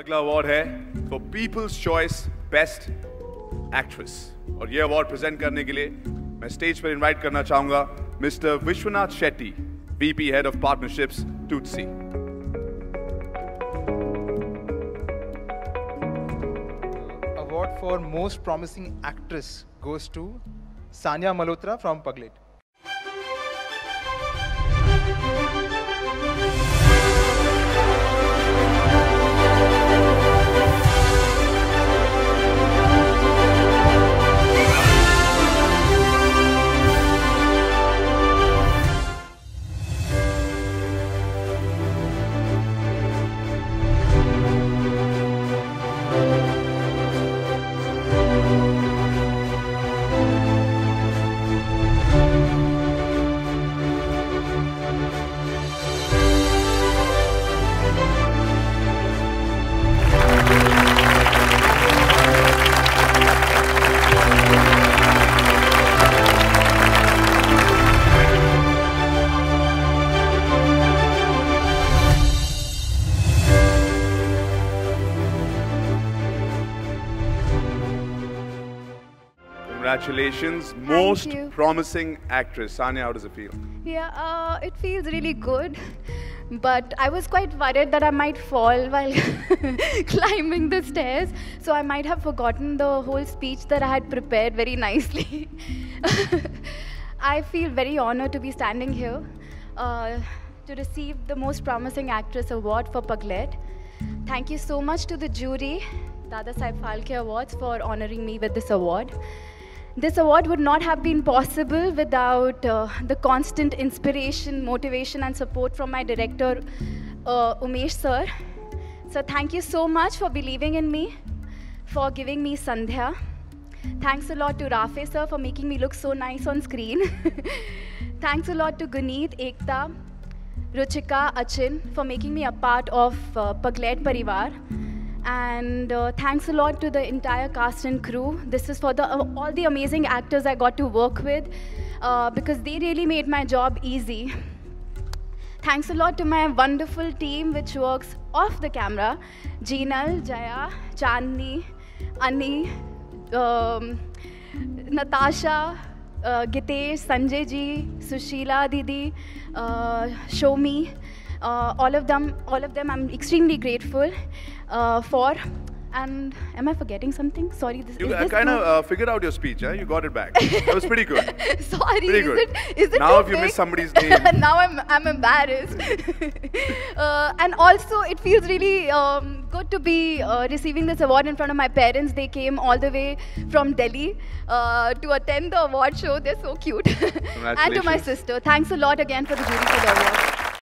अगला अवार्ड है for people's choice best actress और ये अवार्ड प्रेजेंट करने के लिए मैं स्टेज पर इनवाइट करना चाहूँगा mister Vishwanath Shetty BP head of partnerships Tootsie award for most promising actress goes to Sania Malhotra from Paglet. Congratulations, most you. promising actress. Sanya, how does it feel? Yeah, uh, it feels really good. But I was quite worried that I might fall while climbing the stairs. So I might have forgotten the whole speech that I had prepared very nicely. I feel very honored to be standing here uh, to receive the Most Promising Actress Award for Pagglait. Thank you so much to the jury, Dadasaheb Phalke Awards, for honoring me with this award. This award would not have been possible without uh, the constant inspiration, motivation, and support from my director, uh, Umesh sir. So thank you so much for believing in me, for giving me Sandhya. Thanks a lot to Rafey sir for making me look so nice on screen. Thanks a lot to Guneet, Ekta, Ruchika, Achin for making me a part of uh, Pagglait Parivar. And uh, thanks a lot to the entire cast and crew. This is for the, uh, all the amazing actors I got to work with uh, because they really made my job easy. Thanks a lot to my wonderful team which works off the camera. Jinal, Jaya, Chandni, Ani, um, Natasha, uh, Gitesh, Sanjay ji, Sushila Didi, uh, Shomi, all of them, all of them, I'm extremely grateful uh, for. And am I forgetting something? Sorry, this You is this kind of uh, figured out your speech, huh? You got it back. That was pretty good. Sorry, Pretty is good. it is it Now if you miss somebody's name. now I'm I'm embarrassed. uh, and also, it feels really um, good to be uh, receiving this award in front of my parents. They came all the way from Delhi uh, to attend the award show. They're so cute. and to my sister. Thanks a lot again for the jury for the award.